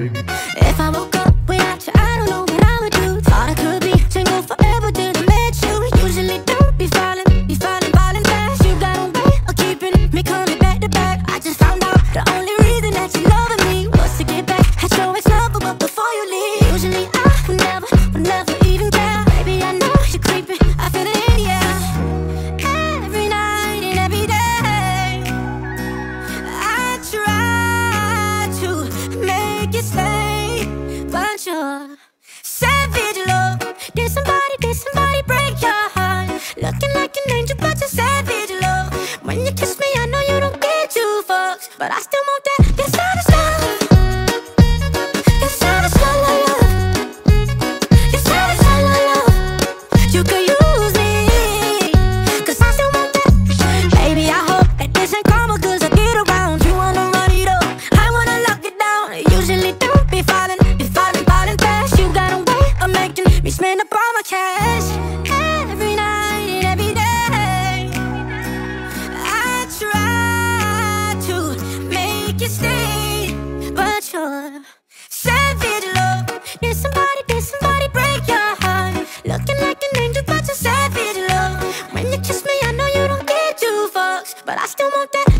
If I woke like you say, but you're savage love. Did somebody, did somebody break your heart? Looking like an angel, but you're savage love. but I still want that.